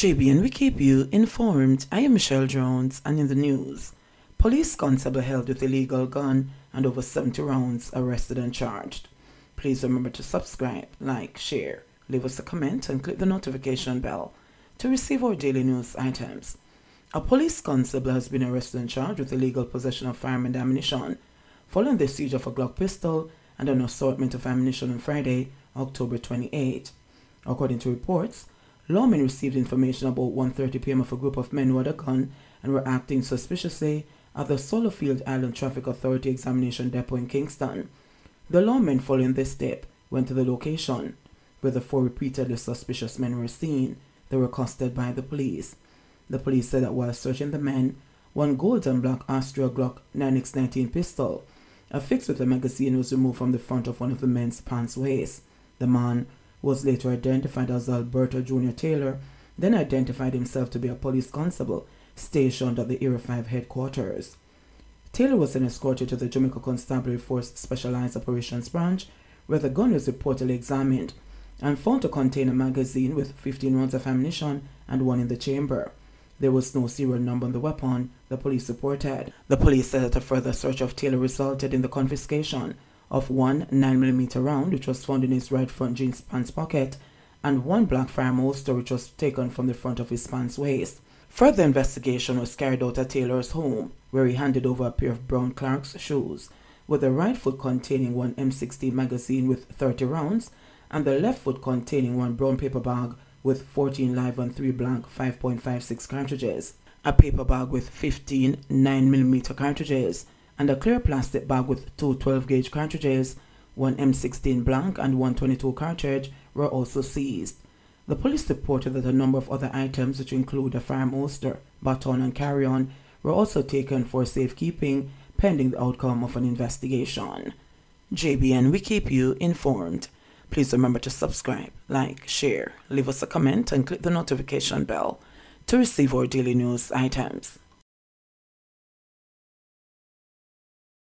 JBN, we keep you informed. I am Michelle Jones, and in the news, police constable held with illegal gun and over 70 rounds arrested and charged. Please remember to subscribe, like, share, leave us a comment, and click the notification bell to receive our daily news items. A police constable has been arrested and charged with illegal possession of firearm and ammunition following the siege of a Glock pistol and an assortment of ammunition on Friday, October 28. According to reports, Lawmen received information about 1.30 p.m. of a group of men who had a gun and were acting suspiciously at the Swallowfield Island Traffic Authority Examination Depot in Kingston. The lawmen, following this step, went to the location, where the four repeatedly suspicious men were seen. They were accosted by the police. The police said that while searching the men, one gold and black Austria Glock 9x19 pistol, affixed with a magazine, was removed from the front of one of the men's pants waist. The man was later identified as Alberto Jr. Taylor, then identified himself to be a police constable stationed at the Area 5 headquarters. Taylor was then escorted to the Jamaica Constabulary Force Specialized Operations Branch, where the gun was reportedly examined and found to contain a magazine with 15 rounds of ammunition and one in the chamber. There was no serial number on the weapon, the police reported. The police said that a further search of Taylor resulted in the confiscation of one 9mm round, which was found in his right front jeans pants pocket, and one black firearm holster, which was taken from the front of his pants waist. Further investigation was carried out at Taylor's home, where he handed over a pair of brown Clark's shoes, with the right foot containing one M16 magazine with 30 rounds, and the left foot containing one brown paper bag with 14 live and 3 blank 5.56 cartridges, a paper bag with 15 9mm cartridges, and a clear plastic bag with two 12 gauge cartridges, one M16 blank and one 22 cartridge were also seized. The police reported that a number of other items, which include a firearm holster, baton, and carry on, were also taken for safekeeping pending the outcome of an investigation. JBN, we keep you informed. Please remember to subscribe, like, share, leave us a comment, and click the notification bell to receive our daily news items.